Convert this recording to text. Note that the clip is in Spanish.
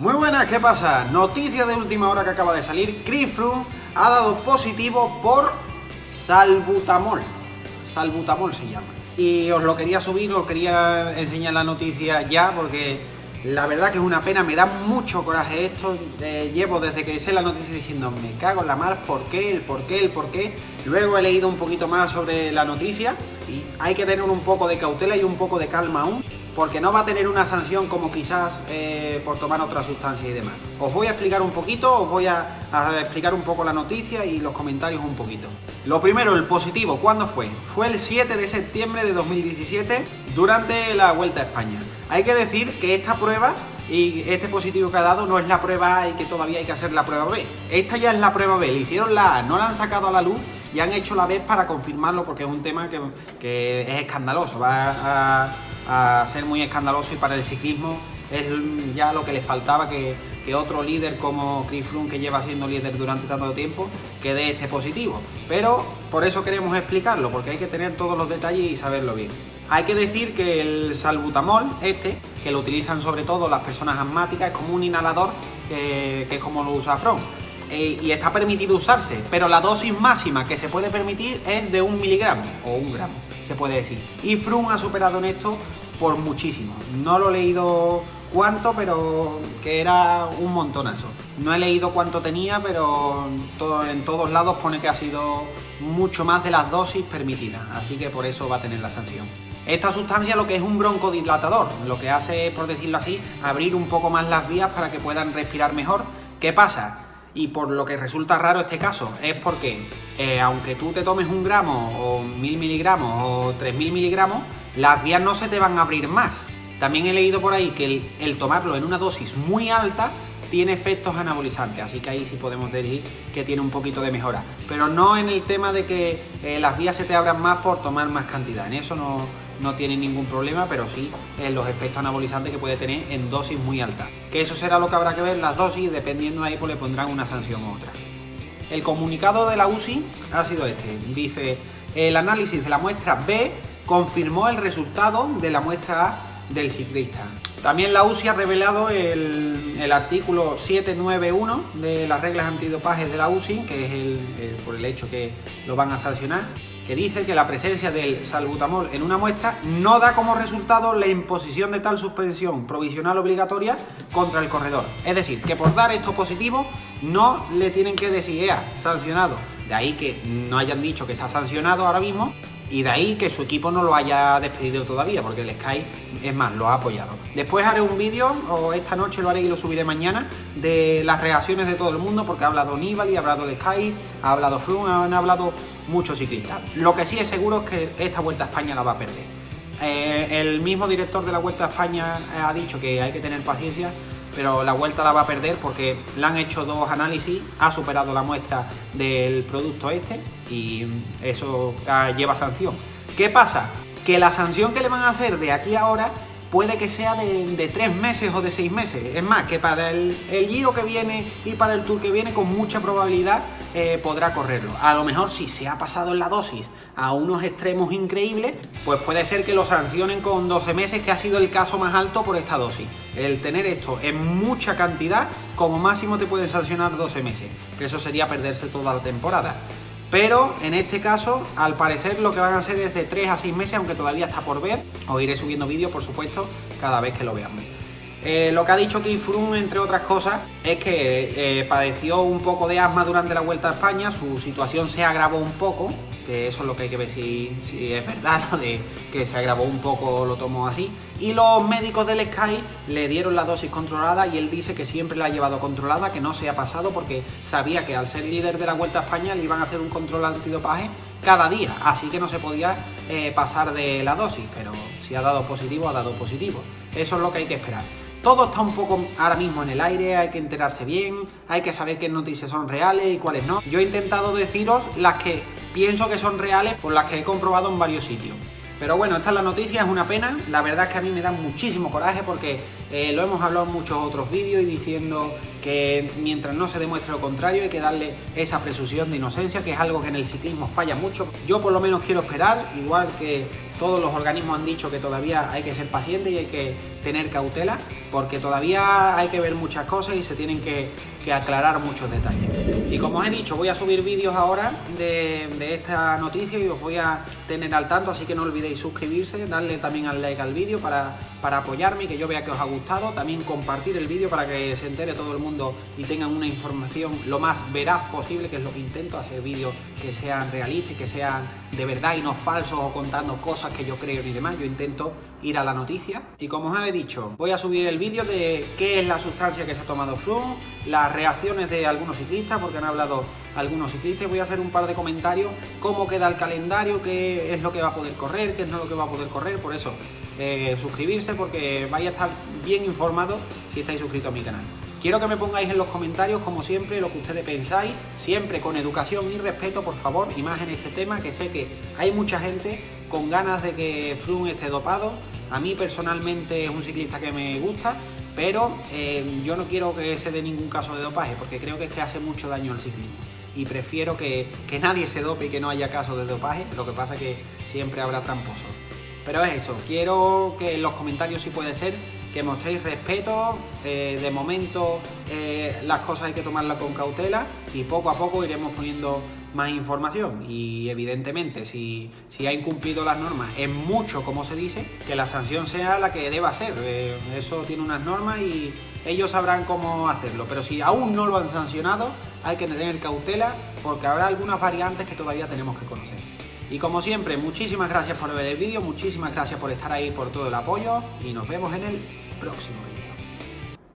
Muy buenas, ¿qué pasa? Noticia de última hora que acaba de salir. Chris Froome ha dado positivo por salbutamol. Salbutamol se llama. Y os lo quería subir, os quería enseñar la noticia ya porque la verdad que es una pena, me da mucho coraje esto. Eh, llevo desde que sé la noticia diciendo, me cago en la mar, ¿por qué? ¿El por qué? ¿El por qué? Luego he leído un poquito más sobre la noticia y hay que tener un poco de cautela y un poco de calma aún porque no va a tener una sanción como quizás eh, por tomar otra sustancia y demás. Os voy a explicar un poquito, os voy a, explicar un poco la noticia y los comentarios un poquito. Lo primero, el positivo, ¿cuándo fue? Fue el 7 de septiembre de 2017 durante la Vuelta a España. Hay que decir que esta prueba y este positivo que ha dado no es la prueba A y que todavía hay que hacer la prueba B. Esta ya es la prueba B, le hicieron la A, no la han sacado a la luz y han hecho la B para confirmarlo porque es un tema que, que es escandaloso. Va a a ser muy escandaloso y para el ciclismo es ya lo que le faltaba que, otro líder como Chris Froome que lleva siendo líder durante tanto tiempo que dé este positivo. Pero por eso queremos explicarlo, porque hay que tener todos los detalles y saberlo bien. Hay que decir que el salbutamol, este, que lo utilizan sobre todo las personas asmáticas, es como un inhalador que, es como lo usa Froome. Eh, y está permitido usarse, pero la dosis máxima que se puede permitir es de un miligramo o un gramo, se puede decir. Y Froome ha superado en esto por muchísimo. No lo he leído cuánto, pero que era un montonazo. No he leído cuánto tenía, pero en todos lados pone que ha sido mucho más de las dosis permitidas, así que por eso va a tener la sanción. Esta sustancia lo que es un broncodilatador, lo que hace, por decirlo así, abrir un poco más las vías para que puedan respirar mejor. ¿Qué pasa? Y por lo que resulta raro este caso es porque eh, aunque tú te tomes un gramo o mil miligramos o tres mil miligramos, las vías no se te van a abrir más. También he leído por ahí que el, tomarlo en una dosis muy alta tiene efectos anabolizantes, así que ahí sí podemos decir que tiene un poquito de mejora. Pero no en el tema de que eh, las vías se te abran más por tomar más cantidad, en eso no, no tiene ningún problema, pero sí en los efectos anabolizantes que puede tener en dosis muy altas. Que eso será lo que habrá que ver las dosis, dependiendo de ahí pues le pondrán una sanción u otra. El comunicado de la UCI ha sido este. Dice, el análisis de la muestra B confirmó el resultado de la muestra del ciclista. También la UCI ha revelado el, artículo 791 de las reglas antidopaje de la UCI, que es el, por el hecho que lo van a sancionar, que dice que la presencia del salbutamol en una muestra no da como resultado la imposición de tal suspensión provisional obligatoria contra el corredor. Es decir, que por dar esto positivo no le tienen que decir, sancionado. De ahí que no hayan dicho que está sancionado ahora mismo, y de ahí que su equipo no lo haya despedido todavía, porque el Sky, es más, lo ha apoyado. Después haré un vídeo, o esta noche lo haré y lo subiré mañana, de las reacciones de todo el mundo, porque ha hablado Nibali, ha hablado el Sky, ha hablado Froome, han hablado muchos ciclistas. Lo que sí es seguro es que esta Vuelta a España la va a perder. Eh, el mismo director de la Vuelta a España ha dicho que hay que tener paciencia, pero la vuelta la va a perder porque le han hecho dos análisis, ha superado la muestra del producto este y eso lleva sanción. ¿Qué pasa? Que la sanción que le van a hacer de aquí a ahora puede que sea de, tres meses o de seis meses. Es más, que para el, giro que viene y para el tour que viene, con mucha probabilidad eh, podrá correrlo. A lo mejor si se ha pasado en la dosis a unos extremos increíbles, pues puede ser que lo sancionen con 12 meses, que ha sido el caso más alto por esta dosis. El tener esto en mucha cantidad, como máximo te pueden sancionar 12 meses, que eso sería perderse toda la temporada. Pero en este caso, al parecer lo que van a hacer es de 3 a 6 meses, aunque todavía está por ver. Os iré subiendo vídeos, por supuesto, cada vez que lo veamos. Eh, lo que ha dicho Chris Froome, entre otras cosas, es que eh, padeció un poco de asma durante la Vuelta a España, su situación se agravó un poco, que eso es lo que hay que ver si, es verdad, lo de que se agravó un poco lo tomó así. Y los médicos del Sky le dieron la dosis controlada y él dice que siempre la ha llevado controlada, que no se ha pasado porque sabía que al ser líder de la Vuelta a España le iban a hacer un control antidopaje cada día, así que no se podía eh, pasar de la dosis, pero si ha dado positivo, ha dado positivo. Eso es lo que hay que esperar. Todo está un poco ahora mismo en el aire, hay que enterarse bien, hay que saber qué noticias son reales y cuáles no. Yo he intentado deciros las que pienso que son reales por las que he comprobado en varios sitios. Pero bueno, esta es la noticia, es una pena. La verdad es que a mí me da muchísimo coraje porque eh, lo hemos hablado en muchos otros vídeos y diciendo que mientras no se demuestre lo contrario hay que darle esa presunción de inocencia, que es algo que en el ciclismo falla mucho. Yo por lo menos quiero esperar, igual que todos los organismos han dicho que todavía hay que ser paciente y hay que tener cautela porque todavía hay que ver muchas cosas y se tienen que, aclarar muchos detalles. Y como os he dicho, voy a subir vídeos ahora de, esta noticia y os voy a tener al tanto, así que no olvidéis suscribirse, darle también al like al vídeo para, para apoyarme que yo vea que os ha gustado, también compartir el vídeo para que se entere todo el mundo y tengan una información lo más veraz posible, que es lo que intento, hacer vídeos que sean realistas, que sean de verdad y no falsos o contando cosas que yo creo ni demás, yo intento ir a la noticia. Y como os he dicho, voy a subir el vídeo de qué es la sustancia que se ha tomado Froome, las reacciones de algunos ciclistas, porque han hablado algunos ciclistas, voy a hacer un par de comentarios, cómo queda el calendario, qué es lo que va a poder correr, qué es lo que va a poder correr, por eso eh, suscribirse porque vais a estar bien informados si estáis suscritos a mi canal. Quiero que me pongáis en los comentarios, como siempre, lo que ustedes pensáis, siempre con educación y respeto, por favor, y más en este tema, que sé que hay mucha gente con ganas de que Froome esté dopado. A mí personalmente es un ciclista que me gusta, pero eh, yo no quiero que se dé ningún caso de dopaje, porque creo que este hace mucho daño al ciclismo. Y prefiero que, que nadie se dope y que no haya caso de dopaje, lo que pasa es que siempre habrá tramposos. Pero es eso, quiero que en los comentarios, si puede ser, que mostréis respeto, eh, de momento eh, las cosas hay que tomarlas con cautela y poco a poco iremos poniendo más información. Y evidentemente si, si ha incumplido las normas es mucho como se dice, que la sanción sea la que deba ser, eh, eso tiene unas normas y ellos sabrán cómo hacerlo, pero si aún no lo han sancionado hay que tener cautela porque habrá algunas variantes que todavía tenemos que conocer. Y como siempre, muchísimas gracias por ver el vídeo, muchísimas gracias por estar ahí, por todo el apoyo y nos vemos en el próximo